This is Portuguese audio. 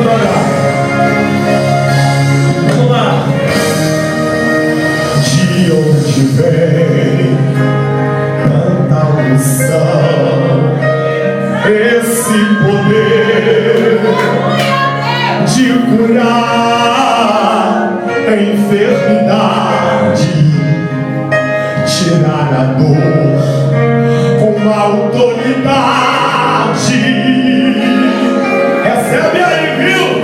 adorar. Vamos lá. De onde vem tanta unção, esse poder de curar a enfermidade, Recebe aí, viu?